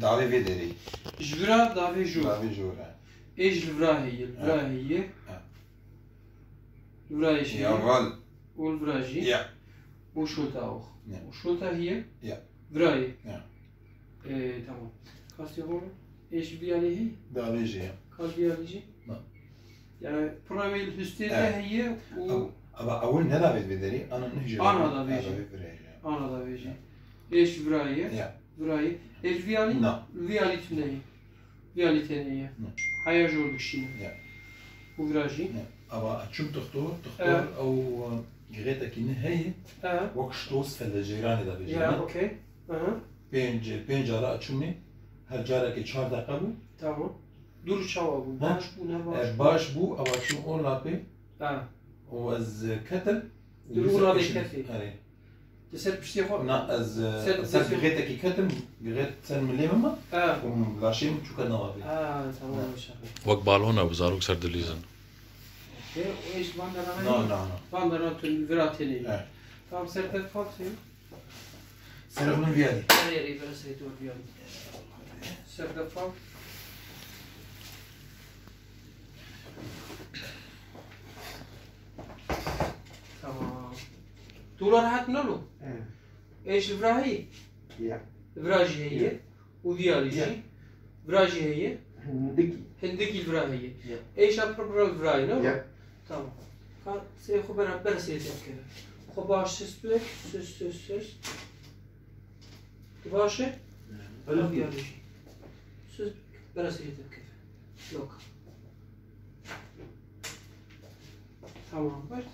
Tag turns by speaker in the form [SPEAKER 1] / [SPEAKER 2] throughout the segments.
[SPEAKER 1] Davi vederi.
[SPEAKER 2] Jura davi jura.
[SPEAKER 1] Davi jura.
[SPEAKER 2] Ej e, vrahi, vrahi. Vraji. Ja, şey.
[SPEAKER 1] val.
[SPEAKER 2] Ul vraji.
[SPEAKER 1] Ja.
[SPEAKER 2] Uşuta auch. Ja. Uşuta hier.
[SPEAKER 1] Ja.
[SPEAKER 2] Vrahi.
[SPEAKER 1] Ja.
[SPEAKER 2] Ee, tamam. Kaç yapalım? Ej bi aleyhi.
[SPEAKER 1] Davi jia.
[SPEAKER 2] Kaç bi aleyhi? Yani probil hüstede hiye.
[SPEAKER 1] Ama avul ne davet vederi? Ana ne jira? Ana davet vederi.
[SPEAKER 2] Ana davet vederi. Ej vrahi.
[SPEAKER 1] Ja.
[SPEAKER 2] داوي جي. انا دا بيجي ايش فراي يا. فراي ايش بيالي نعم. فيالي تنهي فيالي تنهي
[SPEAKER 1] نعم.
[SPEAKER 2] هيا جوردك شينا
[SPEAKER 1] يا.
[SPEAKER 2] وفراجي
[SPEAKER 1] اما اتشوف تختار آه. تختار او جريتا کی نهایی
[SPEAKER 2] اه
[SPEAKER 1] وقت شتوس فل جیران داوی يا
[SPEAKER 2] اوكي اها
[SPEAKER 1] پنج پنج جارا اچونی هر جارا که چهار دقیقه بود
[SPEAKER 2] تمام دور شوا بو ها؟ باش بو نه باش باش
[SPEAKER 1] بو اما چون اون لاپی
[SPEAKER 2] اه
[SPEAKER 1] و از کتل درو را به کتل. آره
[SPEAKER 2] تسال بشتي خو نه از
[SPEAKER 1] سر- از سر- جريتا کی کتل جريت سن ملي ماما
[SPEAKER 2] اه
[SPEAKER 1] و لاشیم چوکا نوابی
[SPEAKER 2] اه تمام شغل
[SPEAKER 3] وەک باڵۆنە بزارۆک سەر دلیزن
[SPEAKER 2] ايش باندرا نه
[SPEAKER 1] نه نه
[SPEAKER 2] باندرا تن فراتيني
[SPEAKER 1] اه
[SPEAKER 2] تمام سرت فاكسي
[SPEAKER 1] سر من بیادی
[SPEAKER 2] يري برسيت وربيان سرت فاك Tuğla rahat ne olur? Eş vrahi.
[SPEAKER 1] Ya.
[SPEAKER 2] Vrajiyeyi. Udiyalici. Vrajiyeyi.
[SPEAKER 1] Hindiki.
[SPEAKER 2] Hindiki vrahiyi. Eş apropra vrahi ne olur? Tamam. Kar seyhu beraber seyredek. Kobaş söz bek, söz söz söz. Başı?
[SPEAKER 1] Öyle
[SPEAKER 2] Söz beraber seyredek. Yok. Tamam. Bak.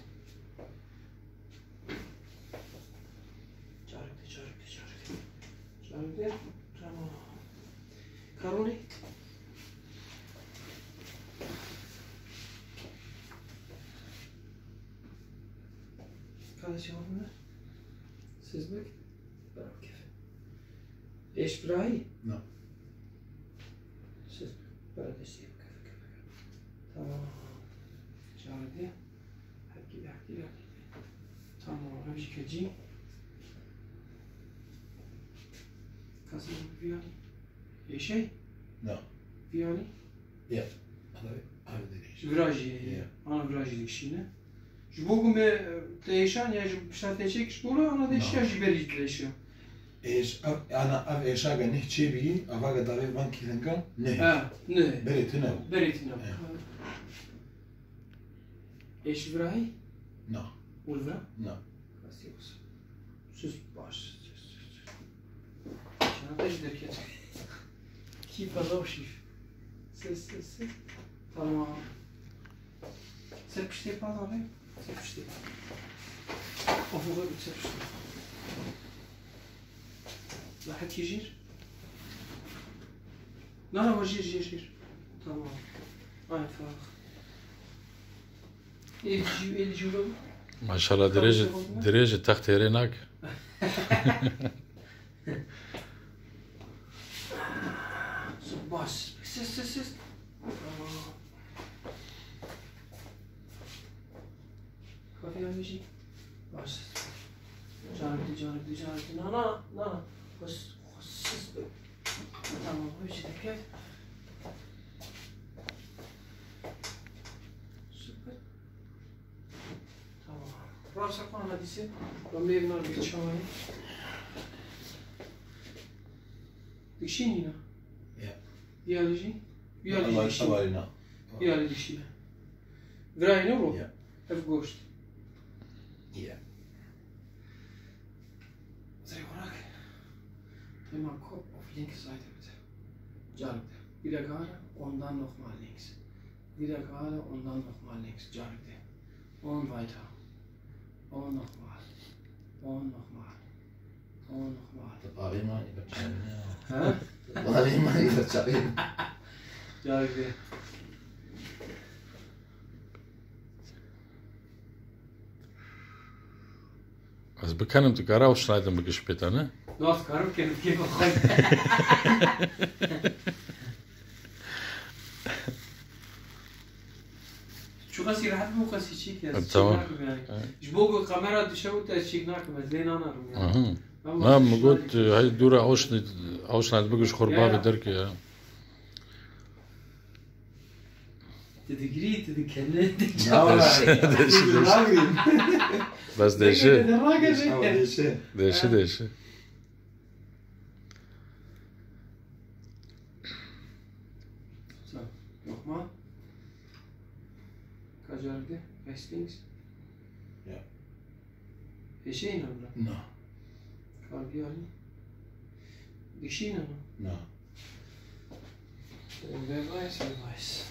[SPEAKER 2] Çarıktı. Tamam. Karoli. Kardeşim ne? Siz bak. Bırak keyfe. Eş brahi.
[SPEAKER 1] نه
[SPEAKER 2] Siz eşi keyfe keyfe. Tamam. Çağırdı. Hadi hadi. Tamam. Hadi keci. E, şey?
[SPEAKER 1] No.
[SPEAKER 2] Viani?
[SPEAKER 1] Yeah.
[SPEAKER 2] Viraji. E, yeah. Ana viraji dikişine. Ji bo gume tleşan ya şu pişta teçek bola ana deşya ji beri tleşya.
[SPEAKER 1] Eş ana av eşa ne çebi ava ga dave van kilenga ne.
[SPEAKER 2] Ha ne.
[SPEAKER 1] Beri tine.
[SPEAKER 2] Beri tine. Eş virahi?
[SPEAKER 1] No.
[SPEAKER 2] Ulvra?
[SPEAKER 1] No.
[SPEAKER 2] Kasius. Sus baş. نعطيش دركات كيف هذا وشيف سلس سلس سلس طالما بشتي با طالما سيركشتي وفوق سيركشتي لاحظ كيجير لا لا هو جير جير جير تمام آه فاخ إيه الجيو إيه الجيو
[SPEAKER 3] ما شاء الله درجة دريجة تختيرينك
[SPEAKER 2] biyoloji. Başlasın. Cari, cari, cari. Nana, nana. Hız, hızsız böyle. Tamam, bir şey dökelim. Süper. Tamam. Varsak bana hadisi. Ben bir evin arayı çağırayım. Dikşin yine.
[SPEAKER 1] Yeah.
[SPEAKER 2] Biyoloji. Biyoloji dikşin. Biyoloji dikşin. Vrajno bro? Yeah. Ev gosht.
[SPEAKER 1] Hier.
[SPEAKER 2] Zegorak, dreh mal Kopf auf linke Seite bitte. Jarek, wieder gerade und dann nochmal links. Wieder gerade und dann nochmal links. Jarek, und weiter. Und nochmal. Und nochmal. Und nochmal.
[SPEAKER 1] Tepari mal, ikat siya niya. Ha? Tepari mal, ikat siya niya.
[SPEAKER 2] Jarek,
[SPEAKER 3] Das ist bekannt, um die Karre ausschneiden, aber gespäter, ne?
[SPEAKER 2] Du hast Karre, kann ich geben, شو قصي راح مو قصي شيك يا تمام جبوق القمرة تشوت شيك ناكم زين انا نعم قلت هاي الدورة اوشنت
[SPEAKER 3] اوشنت بقش خربابة دركي
[SPEAKER 2] Dedi giri dedi kendine dedi çağır. Bas deşi.
[SPEAKER 3] Deşi deşi.
[SPEAKER 2] Lokma. Kacardı. Hastings.
[SPEAKER 1] Ya.
[SPEAKER 2] Eşeğin ama.
[SPEAKER 1] No.
[SPEAKER 2] Kalbi yani. Dişin ama.
[SPEAKER 1] No.
[SPEAKER 2] Wer weiß, wer weiß.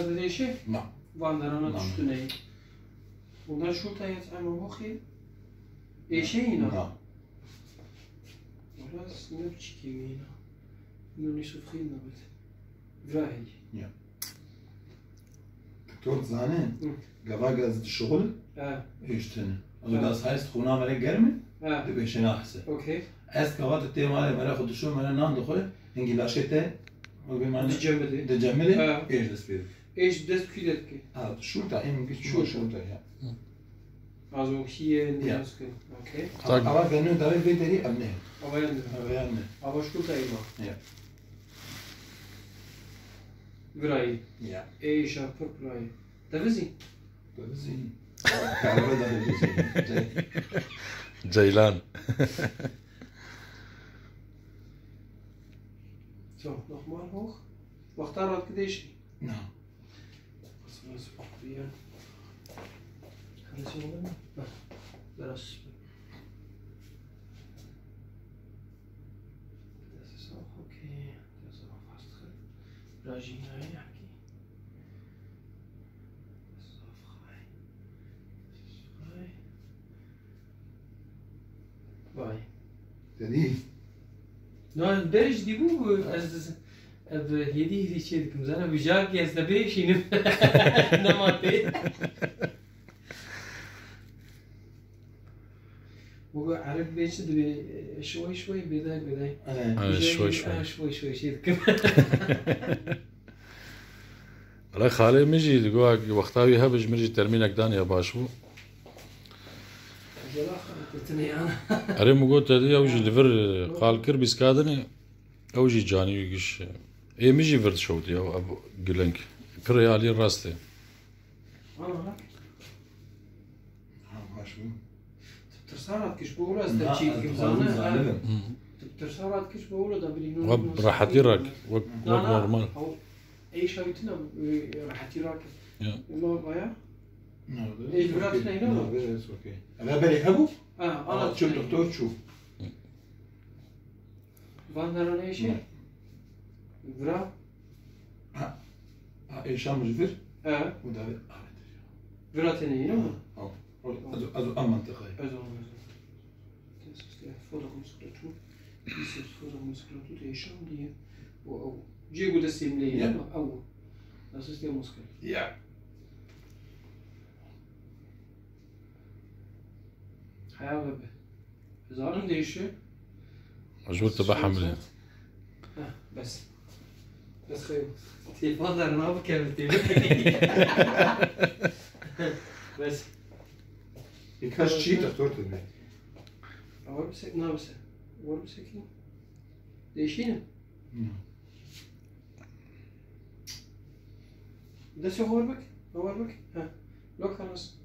[SPEAKER 2] Seite der Schiff?
[SPEAKER 1] Nein.
[SPEAKER 2] Waren da noch zu Und dann Schulter jetzt einmal hochheben. Eşe in abi. Oder Snapchat in Bin noch nicht zufrieden damit. Weil.
[SPEAKER 1] Ja. Dört sahne. Gavaga zit şoğul. Eştene. Also das heißt, Rona
[SPEAKER 2] Ja. Du
[SPEAKER 1] die Beschein Achse.
[SPEAKER 2] Okay.
[SPEAKER 1] Erst mal, wenn kavat te male mele khudushu mele nan dokhol, ingi lashete, und wenn man die
[SPEAKER 2] Jammele,
[SPEAKER 1] die Jammele, ist das Bild. اه شو تا ام قلت شو Schulter. شو تا يا
[SPEAKER 2] Also hier in Ja. der Muskeln. Okay.
[SPEAKER 1] Tak. اول كانوا داري بيتري ابنه
[SPEAKER 2] Aber, ja,
[SPEAKER 1] يعني
[SPEAKER 2] aber Schulter immer.
[SPEAKER 1] Ja.
[SPEAKER 2] Vraj.
[SPEAKER 1] يا
[SPEAKER 2] ايش ابر vraj. Da wissen
[SPEAKER 1] زين كعبه ده
[SPEAKER 3] Ceylan.
[SPEAKER 2] So, nochmal hoch. Wacht daar wat gedeesh.
[SPEAKER 1] نعم Was
[SPEAKER 2] wir. Kann das. Das. Ist auch okay. Das ist auch fast drin. Rajina Yaki. Das ist auch frei. Das ist frei. Vai.
[SPEAKER 1] دي
[SPEAKER 2] No, berış di bu az ab yedi hili çedik zana bijak ya sabe şinim namate Bu Arap beşi de şoy şoy beday beday.
[SPEAKER 1] انا
[SPEAKER 3] آه، شوي شوي. آه
[SPEAKER 2] شوي شوي شيدك
[SPEAKER 3] لا خالي مجي دقوا وقتاوي هبج مجي ترمينك دانيا باشو
[SPEAKER 2] تتني انا
[SPEAKER 3] أري مقول تدي أوجي لفر قال كربيس كادني أوجي جاني يقش E mi jî vir şewtiye ev giling pirê كيش rast e.
[SPEAKER 2] براحتي راك
[SPEAKER 3] وك نورمال
[SPEAKER 2] اي شايتنا راحتي راك والله بايا
[SPEAKER 1] نعم إيش لا هنا؟ نعم أوكي أنا بالي ابو؟
[SPEAKER 2] آه أنا تشوف دكتور
[SPEAKER 1] تشوف
[SPEAKER 2] فاندر أنا إيش؟ Vra.
[SPEAKER 1] Ha. Ha, échange ver.
[SPEAKER 2] آه
[SPEAKER 1] ودابا
[SPEAKER 2] فيرا ثانية
[SPEAKER 1] آه هادو هادو المنطقة هي
[SPEAKER 2] هادو فورغ مسكراتو يصير فورغ مسكراتو تعيشهم ليا أو جيبو دسيم ليا أو أساس ديال مسكرات
[SPEAKER 1] يا
[SPEAKER 2] حياة بابا زهرهم ديشي
[SPEAKER 3] مجهود تبعها مليان
[SPEAKER 2] بس paskui po dar nuopkėm, tai Mes...
[SPEAKER 1] I kaž čitaš, to ti ne.
[SPEAKER 2] A volim se, nam se. Volim se kim? Dešine? Da se horbek? Horbek? Ha. Lokalas.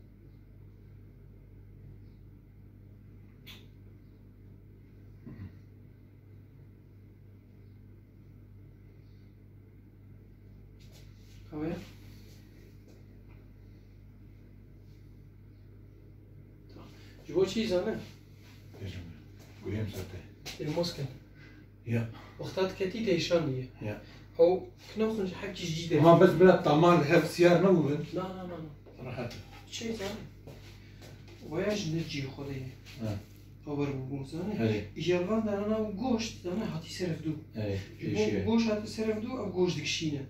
[SPEAKER 2] تمام؟ Tu vois شي زمان؟
[SPEAKER 1] قيام ساته
[SPEAKER 2] الموسكن
[SPEAKER 1] يا.
[SPEAKER 2] وقتات كاتي تيشانية
[SPEAKER 1] يا.
[SPEAKER 2] أو كنا نخرج حاجة جديدة. ما بس
[SPEAKER 1] بلا طمان هاف سيار ما لا
[SPEAKER 2] لا لا لا.
[SPEAKER 1] راحت.
[SPEAKER 2] شي زمان voyage نجي خوري
[SPEAKER 1] آه.
[SPEAKER 2] خبر بوم زانه ایجابان در آن گوشت. زانه هاتی سرفدو گوشت هاتی سرفدو أو گوشت دکشینه.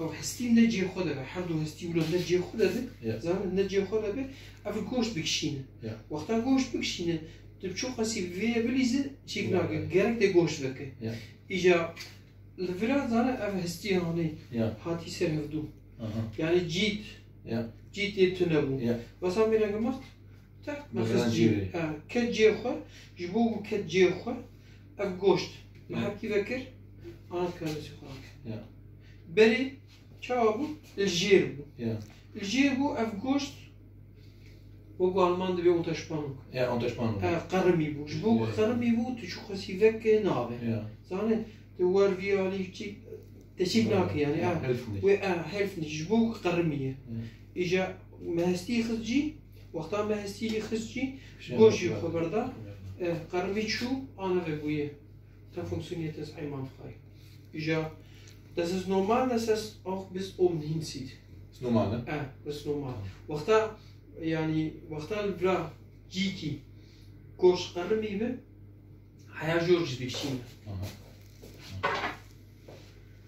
[SPEAKER 2] او هستی نه جی خود به هر دو هستی ولی نه جی خود به زمان نه جی خود به اف گوشت بکشینه. وقتا گوشت بکشینه تو چه خاصی وی بلیزه چیک نگه گرک ده گوشت بکه. ایجا لفرا زمان اف هستی هانه هاتی سر هفدو.
[SPEAKER 1] Uh-huh.
[SPEAKER 2] یعنی جیت. جیت یه تنابو. واسه من میرنگه ماست تا مخص جی کت جی خو جبو کت جی خو اف گوشت. محکی آن آنات کارسی
[SPEAKER 1] کرد.
[SPEAKER 2] بری cevabı Ljerbu.
[SPEAKER 1] Ja.
[SPEAKER 2] Ljerbu avgust وقو هالمان دبي وتشبانك
[SPEAKER 1] يا وتشبانك آه
[SPEAKER 2] قرمي بو جبو قرمي بو تشو خسي فيك نابه زاني دوار في علي تشي تشيك ناك يعني آه هلفني آه هلفني جبو قرمية اجا ما هستي خسجي وقتا ما هستي خسجي جوشي خبردا قرمي شو أنا بويه تا فونكسيونيتس ايمان فخاي اجا Das ist normal, dass das auch bis oben hinzieht.
[SPEAKER 1] Ist normal, ne?
[SPEAKER 2] Ja, das ist normal. Vakta, yani, vakta bra, jiki, koşkarı bibi, hayal görürüz bir şimdi.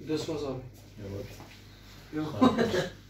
[SPEAKER 2] Das war's abi.
[SPEAKER 1] Jawohl.
[SPEAKER 2] Ja.